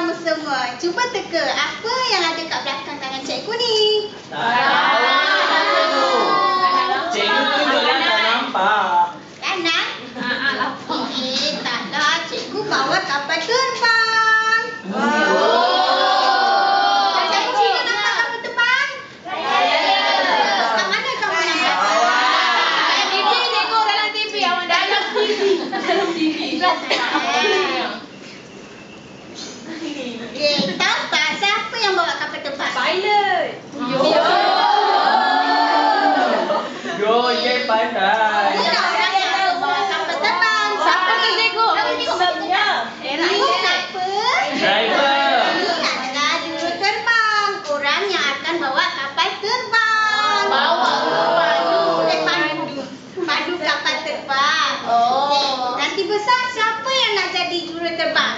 kamu semua. Cuba teka apa yang ada kat belakang tangan cikgu ni. Cikgu tunjuklah tak nampak. Kanan? Eh, taklah. Cikgu bawa kapal terbang. Kapal terbang? Kat mana kamu nampak? Okey, tahu tak siapa yang bawa kapal terbang? Yo, ye pandai. Inilah orang yang bawa kapal terbang. Siapa ni? Ini siapa? Driver. Ini adalah juruterbang. Orang yang akan bawa kapal terbang. Eh, pandu. Pandu kapal terbang. Okey, Nanti besar siapa yang nak jadi juruterbang?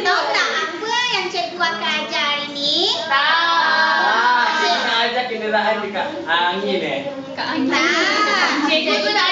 Tahu tak apa yang cikgu akan ajar hari ni? Ah, kita nak ajak kenderaan dekat angin eh. Tak. Hari ni cikgu nak